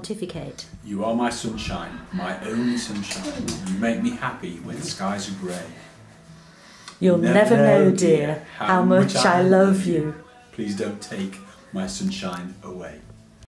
pontificate. You are my sunshine, my only sunshine. You make me happy when skies are grey. You'll never, know, dear, how much I love you. Please don't take my sunshine away.